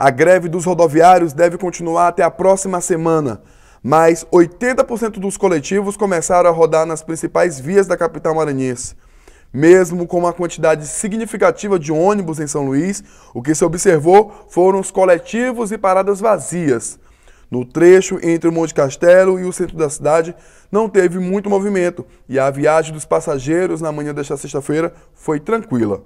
A greve dos rodoviários deve continuar até a próxima semana, mas 80% dos coletivos começaram a rodar nas principais vias da capital maranhense. Mesmo com uma quantidade significativa de ônibus em São Luís, o que se observou foram os coletivos e paradas vazias. No trecho entre o Monte Castelo e o centro da cidade, não teve muito movimento e a viagem dos passageiros na manhã desta sexta-feira foi tranquila.